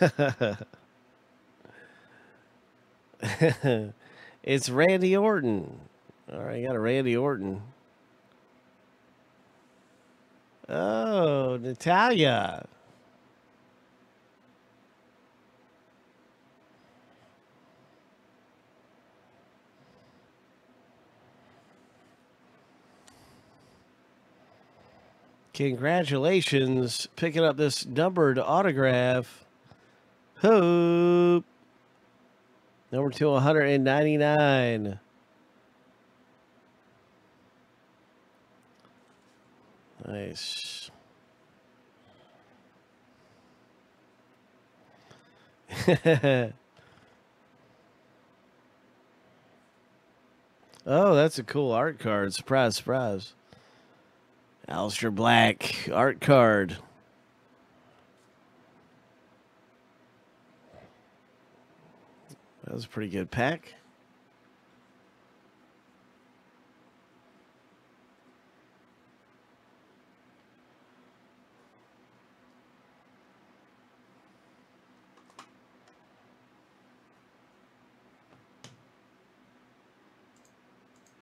it's Randy Orton. All right, got a Randy Orton. Oh, Natalya. Congratulations picking up this numbered autograph. Hope. Number to 199. Nice. oh, that's a cool art card. Surprise, surprise. Aleister Black art card. That was a pretty good pack.